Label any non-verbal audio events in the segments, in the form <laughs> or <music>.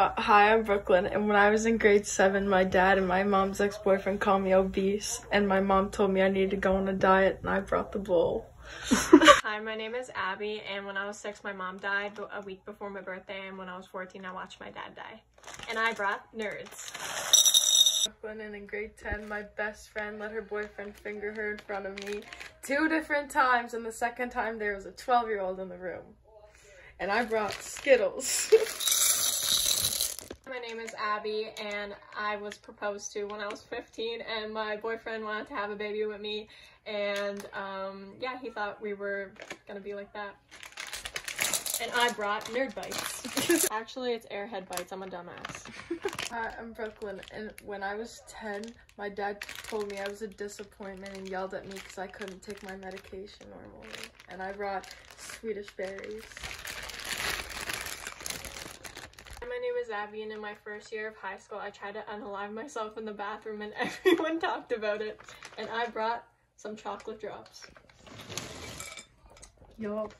Uh, hi, I'm Brooklyn, and when I was in grade seven, my dad and my mom's ex boyfriend called me obese, and my mom told me I needed to go on a diet, and I brought the bowl. <laughs> Hi, my name is Abby, and when I was six, my mom died a week before my birthday, and when I was 14, I watched my dad die. And I brought nerds. Brooklyn, and in grade 10, my best friend let her boyfriend finger her in front of me two different times, and the second time there was a 12 year old in the room. And I brought Skittles. <laughs> My name is Abby, and I was proposed to when I was 15, and my boyfriend wanted to have a baby with me, and um, yeah, he thought we were gonna be like that. And I brought Nerd Bites. <laughs> Actually, it's Airhead Bites. I'm a dumbass. Hi, <laughs> I'm Brooklyn, and when I was 10, my dad told me I was a disappointment and yelled at me because I couldn't take my medication normally. And I brought Swedish berries. And in my first year of high school, I tried to unalive myself in the bathroom, and <laughs> everyone talked about it. And I brought some chocolate drops. Yup.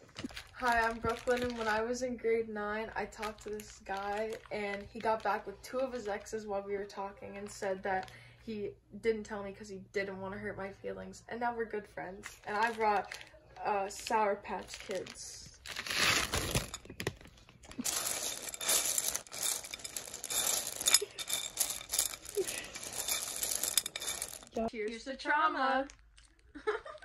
Hi, I'm Brooklyn, and when I was in grade 9, I talked to this guy, and he got back with two of his exes while we were talking and said that he didn't tell me because he didn't want to hurt my feelings, and now we're good friends. And I brought uh, Sour Patch Kids. Cheers to trauma! <laughs>